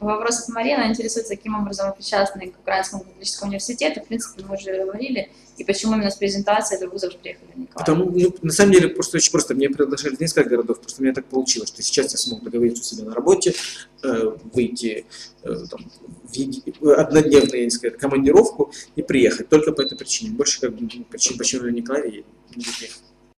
Вопрос от Марины интересуется, каким образом вы причастны к Украинскому католическому университету. В принципе, мы уже говорили. И почему именно с презентацией до вузов приехали Николай? Потому, ну, на самом деле, просто очень просто. Мне предложили несколько городов, просто у меня так получилось, что сейчас я смог договориться у себя на работе, э, выйти э, там, в еди- э, однодневную, я не сказать, командировку и приехать. Только по этой причине. Больше как бы причин, почему я Николай, приехал.